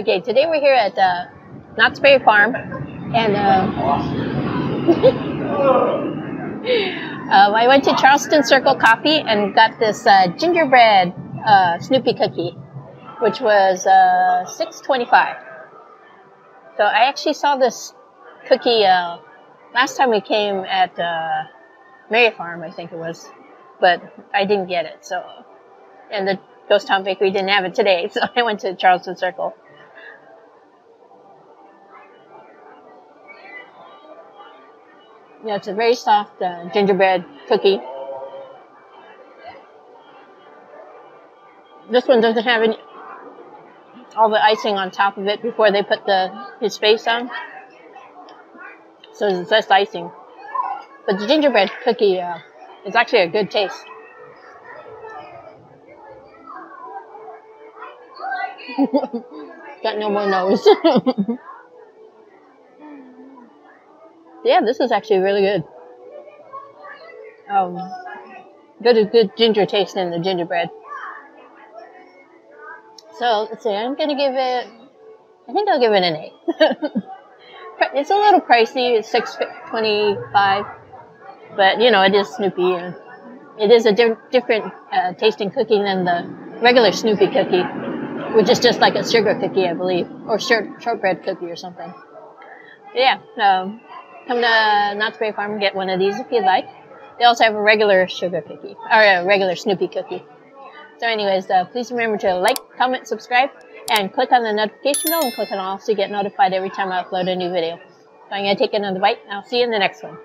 Okay, today we're here at uh, Knott's Berry Farm, and uh, um, I went to Charleston Circle Coffee and got this uh, gingerbread uh, Snoopy cookie, which was uh, six twenty-five. So I actually saw this cookie uh, last time we came at uh, Merry Farm, I think it was, but I didn't get it. So, and the Ghost Town Bakery didn't have it today, so I went to Charleston Circle. Yeah, it's a very soft uh, gingerbread cookie. This one doesn't have any all the icing on top of it before they put the his face on, so it's less icing. But the gingerbread cookie uh, is actually a good taste. Got no more nose. yeah, this is actually really good. Um, good, good ginger taste in the gingerbread. So let's see. I'm gonna give it. I think I'll give it an eight. it's a little pricey. It's six twenty five, but you know it is Snoopy, and it is a di- different uh, tasting cookie than the regular Snoopy cookie, which is just like a sugar cookie, I believe, or short shortbread cookie or something. Yeah. Um, come to Knott's Berry Farm and get one of these if you'd like. They also have a regular sugar cookie, or a regular Snoopy cookie. So anyways, uh, please remember to like, comment, subscribe, and click on the notification bell and click on all so you get notified every time I upload a new video. So I'm going to take another bite, and I'll see you in the next one.